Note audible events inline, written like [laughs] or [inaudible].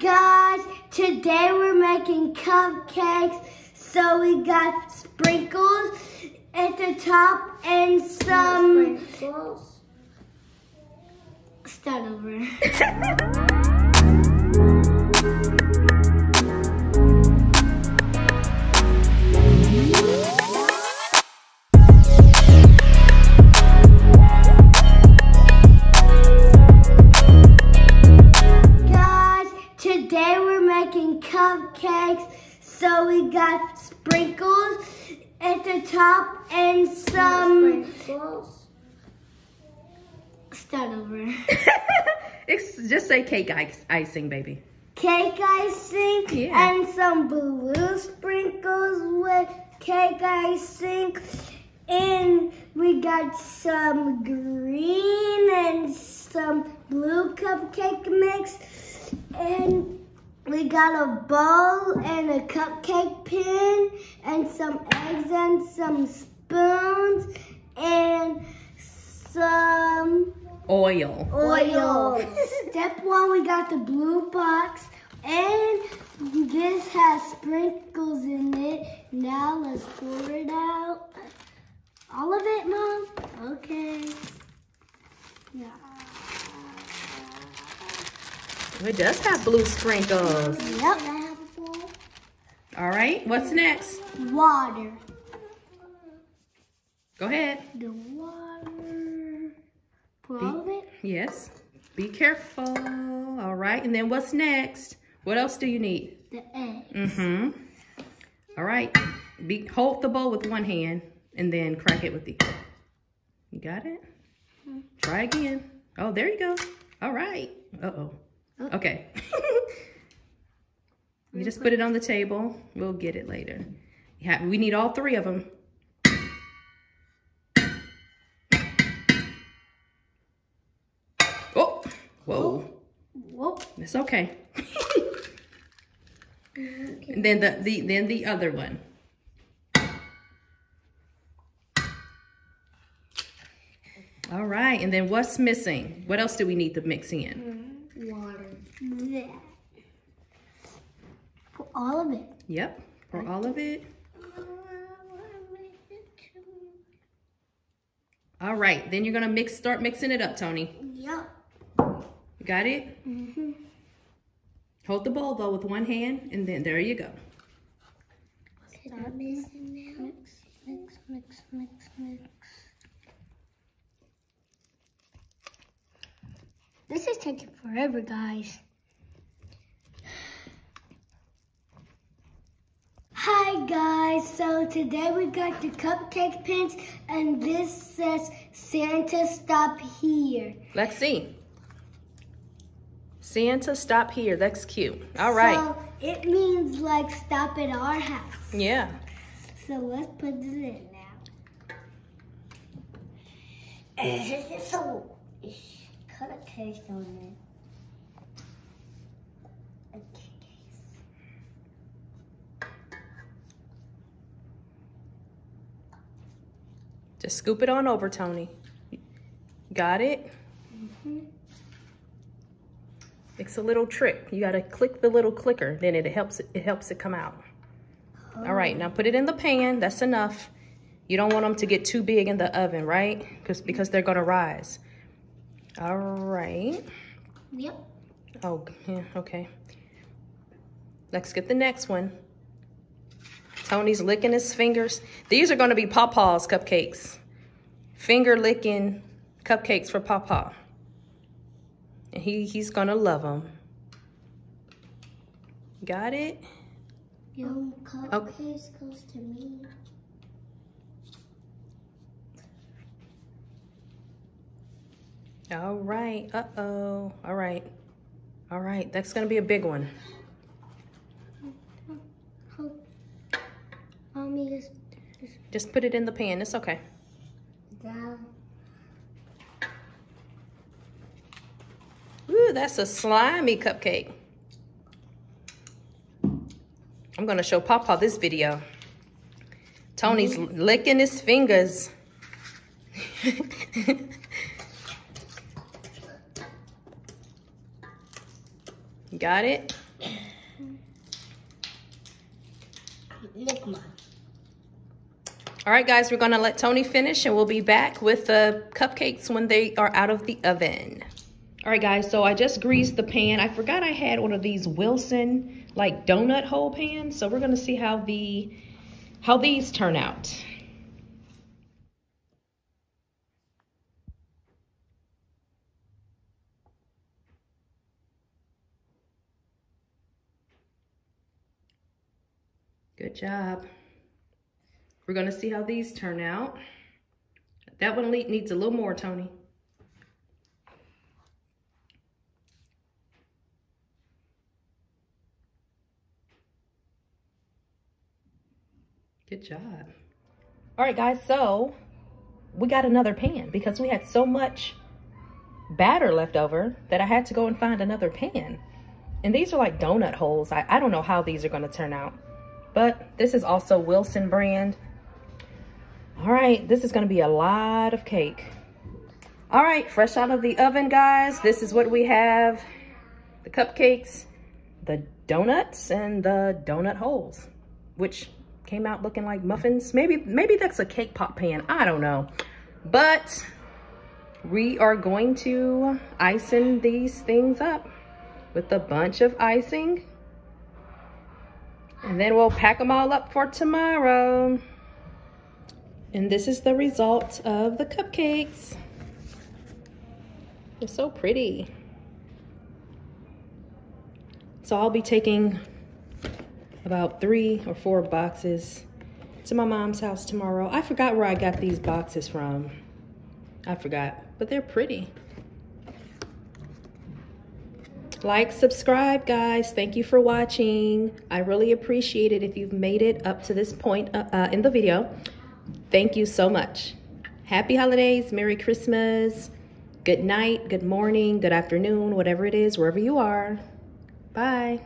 guys, today we're making cupcakes. So we got sprinkles at the top and some. Sprinkles. Start over. [laughs] making cupcakes. So we got sprinkles at the top and some. Sprinkles. Start over. [laughs] It's just say cake ice, icing, baby. Cake icing Yeah. and some blue sprinkles with cake icing. And we got some green and some blue cupcake mix. And we got a bowl and a cupcake pin and some eggs and some spoons and some Oil. oil. [laughs] Step one, we got the blue box, and this has sprinkles in it. Now let's pour it out. It does have blue sprinkles. Yep. All right, what's next? Water. Go ahead. The water. Pour all of it? Yes. Be careful. All right, and then what's next? What else do you need? The egg. Mm-hmm. All right. Be hold the bowl with one hand and then crack it with the other. You got it? Try again. Oh, there you go. All right. Uh-oh. Okay. [laughs] you just put it on the table. We'll get it later. Yeah, we need all three of them. Oh, whoa. Oh, whoa. It's okay. and then the, the then the other one. All right, and then what's missing? What else do we need to mix in? That. Pour all of it. Yep, for all of it. All right, then you're gonna mix, start mixing it up, Tony. Yep. You got it? Mm-hmm. Hold the bowl though with one hand, and then there you go. Start mixing now. Mix, mix, mix, mix, mix. This is taking forever, guys. Guys, so today we got the cupcake pins and this says Santa stop here. Let's see. Santa, stop here. That's cute. All right. So it means like stop at our house. Yeah. So let's put it in now. [laughs] so, cut a case on it. Okay. Just scoop it on over, Tony. Got it? Mm-hmm. It's a little trick. You gotta click the little clicker, then it helps it, it helps it come out. Oh. All right, now put it in the pan. That's enough. You don't want them to get too big in the oven, right? Because because they're gonna rise. All right. Yep. Oh, yeah, okay. Let's get the next one. Tony's licking his fingers. These are gonna be Pawpaw's cupcakes. Finger licking cupcakes for Papa. And he, he's gonna love them. Got it? Yo, cupcakes goes to me. All right, uh-oh. All right. All right, that's gonna be a big one. Just put it in the pan, it's okay. that's a slimy cupcake. I'm gonna show Papa this video. Tony's mm -hmm. licking his fingers. [laughs] Got it? All right, guys, we're gonna let Tony finish and we'll be back with the cupcakes when they are out of the oven. All right, guys, so I just greased the pan. I forgot I had one of these Wilton like donut hole pans. So we're gonna see how the how these turn out. Good job. We're gonna see how these turn out. That one needs a little more, Tony. Good job. All right, guys, so we got another pan because we had so much batter left over that I had to go and find another pan. And these are like donut holes. I, I don't know how these are gonna turn out. But this is also Wilton brand. All right, this is gonna be a lot of cake. All right, fresh out of the oven, guys. This is what we have. The cupcakes, the donuts, and the donut holes, which came out looking like muffins. Maybe, maybe that's a cake pop pan, I don't know. But we are going to icing these things up with a bunch of icing. And then we'll pack them all up for tomorrow. And this is the result of the cupcakes. They're so pretty. So I'll be taking about three or four boxes to my mom's house tomorrow. I forgot where I got these boxes from. I forgot, but they're pretty. Like, subscribe, guys. Thank you for watching. I really appreciate it if you've made it up to this point uh, uh, in the video. Thank you so much. Happy holidays, Merry Christmas, good night, good morning, good afternoon, whatever it is, wherever you are. Bye.